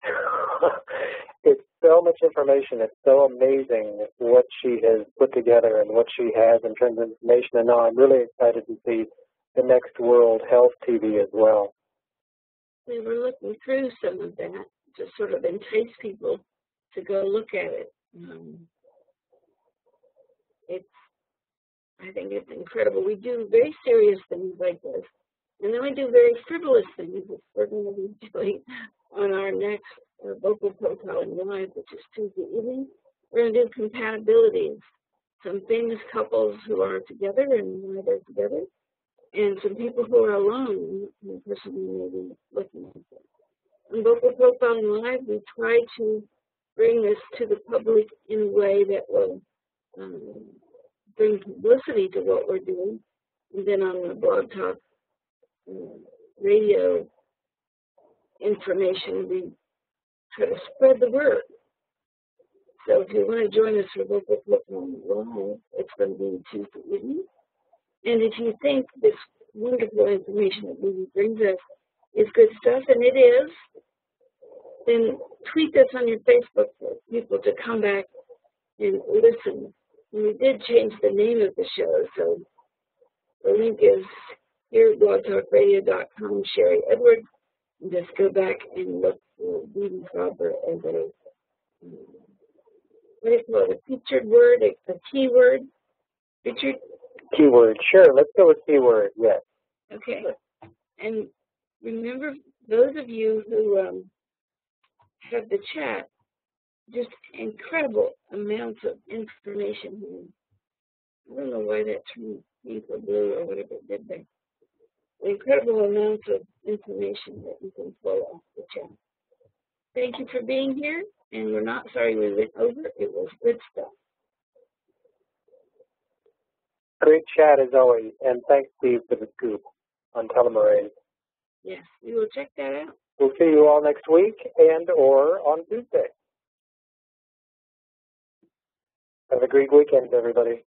it's so much information. It's so amazing what she has put together and what she has in terms of information. And now I'm really excited to see the next World Health TV as well. We were looking through some of that to sort of entice people to go look at it. Um, it's I think it's incredible. We do very serious things like this. And then we do very frivolous things, which we're going to be doing on our next uh, vocal profiling live, which is Tuesday evening. We're going to do compatibilities, some famous couples who are together and why they're together, and some people who are alone, and the person we may be looking at. On vocal profiling live, we try to bring this to the public in a way that will um, bring publicity to what we're doing. And then on the blog talk uh, radio information, we to spread the word. So if you want to join us for Vocal Profiling Live, it's going to be Tuesday evening. And if you think this wonderful information that Louie brings us is good stuff, and it is, then tweet us on your Facebook for people to come back and listen we did change the name of the show, so the link is here at blogtalkradio.com, Sharry Edwards. Just go back and look for Dee Faber as a, what call it, a featured word, a, a keyword? Featured? Keyword, sure. Let's go with keyword, yes. Okay. And remember, those of you who um, have the chat, just incredible amounts of information here. I don't know why that turned pink or blue or whatever it did there. Incredible amounts of information that you can pull off the chat. Thank you for being here, and we're not sorry we went over. It was good stuff. Great chat as always, and thanks Steve for the scoop on telomerase. Yes, we will check that out. We'll see you all next week and or on Tuesday. Have a great weekend, everybody.